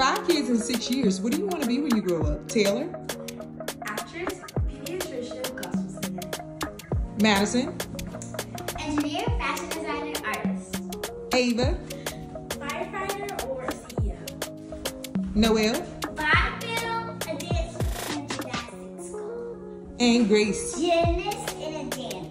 Five kids in six years. What do you want to be when you grow up? Taylor? Actress, pediatrician, gospel singer. Madison? Engineer, fashion designer, artist. Ava? Firefighter or CEO. Noel? Bodybuilder, a dance and gymnastics school. And Grace? Gymnast and a dancer.